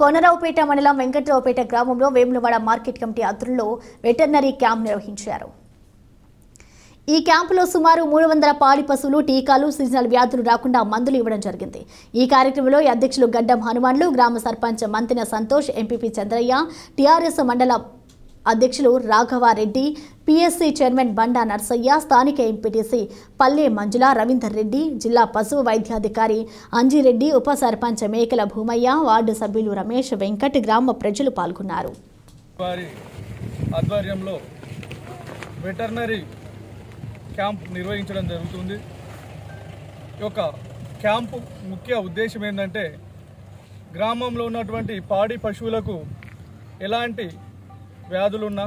కొనరావుపేట మండలం వెంకట్రావుపేట గ్రామంలో Vemulawada market committee ఆధ్వర్యంలో వెటర్నరీ క్యాంప్ నిర్వహించారు. ఈ క్యాంపులో సుమారు మూడు వందల పాడి పశువులు టీకాలు సీజనల్ వ్యాధులు రాకుండా మందులు ఇవ్వడం జరిగింది. ఈ కార్యక్రమంలో అధ్యక్షులు గడ్డం హనుమాన్లు గ్రామ సర్పంచ్ మంతిన సంతోష్ ఎంపీపీ చంద్రయ్య టీఆర్ఎస్ మండల అధ్యక్షులు రాఘవారెడ్డి పిఎస్సి చైర్మన్ బండా నర్సయ్య స్థానిక ఎంపీటీసీ పల్లె మంజుల రవీందర్ రెడ్డి జిల్లా పశు వైద్యాధికారి అంజిరెడ్డి ఉప సర్పంచ్ మేకల భూమయ్య వార్డు సభ్యులు రమేష్ వెంకట్ గ్రామ ప్రజలు పాల్గొన్నారు. వారి ఆధ్వర్యంలో వెటర్నరీ క్యాంప్ నిర్వహించడం జరుగుతుంది. ఈ యొక్క క్యాంపు ముఖ్య ఉద్దేశం ఏంటంటే గ్రామంలో ఉన్నటువంటి పాడి పశువులకు ఎలాంటి వ్యాధులున్నా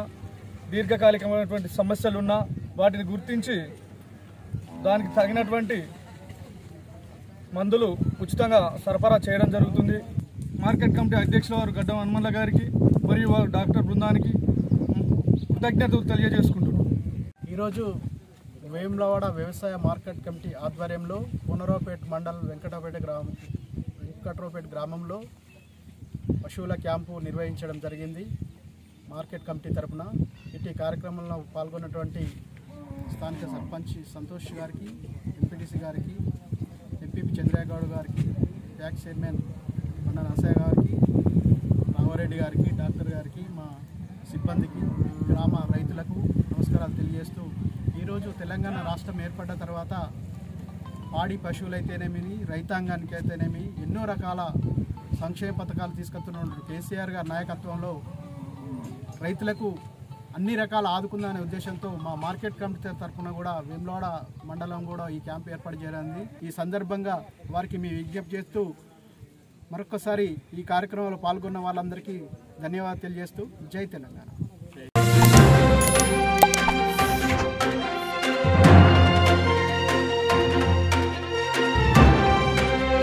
దీర్ఘకాలికమైనటువంటి సమస్యలున్నా వాటిని గుర్తించి దానికి తగినటువంటి మందులు ఉచితంగా సరఫరా చేయడం జరుగుతుంది. మార్కెట్ కమిటీ అధ్యక్షుల వారు గడ్డం హనుమల్ల గారికి మరియు వారు డాక్టర్ బృందానికి కృతజ్ఞతలు తెలియజేసుకుంటున్నాం. ఈరోజు వేములవాడ వ్యవసాయ మార్కెట్ కమిటీ ఆధ్వర్యంలో పునరావుపేట మండల్ వెంకటపేట గ్రామం వెంకట్రావుపేట గ్రామంలో పశువుల క్యాంపు నిర్వహించడం జరిగింది. మార్కెట్ కమిటీ తరపున ఇటీ కార్యక్రమంలో పాల్గొన్నటువంటి స్థానిక సర్పంచ్ సంతోష్ గారికి ఎంపీటీసీ గారికి ఎంపీపీ చంద్రగౌడ్ గారికి ట్యాక్స్ చైర్మన్ మన నరసయ్య గారికి రామారెడ్డి గారికి డాక్టర్ గారికి మా సిబ్బందికి గ్రామ రైతులకు నమస్కారాలు తెలియజేస్తూ ఈరోజు తెలంగాణ రాష్ట్రం ఏర్పడ్డ తర్వాత పాడి పశువులైతేనేమి రైతాంగానికి అయితేనేమి ఎన్నో రకాల సంక్షేమ పథకాలు తీసుకొస్తున్న కేసీఆర్ గారి నాయకత్వంలో రైతులకు అన్ని రకాల ఆదుకుందనే ఉద్దేశంతో మా మార్కెట్ కమిటీ తరఫున కూడా వేములవాడ మండలం కూడా ఈ క్యాంప్ ఏర్పాటు చేయనుంది ఈ సందర్భంగా వారికి మీ విజ్ఞప్తి చేస్తూ మరొకసారి ఈ కార్యక్రమంలో పాల్గొన్న వాళ్ళందరికీ ధన్యవాదాలు తెలియజేస్తూ జై తెలంగాణ.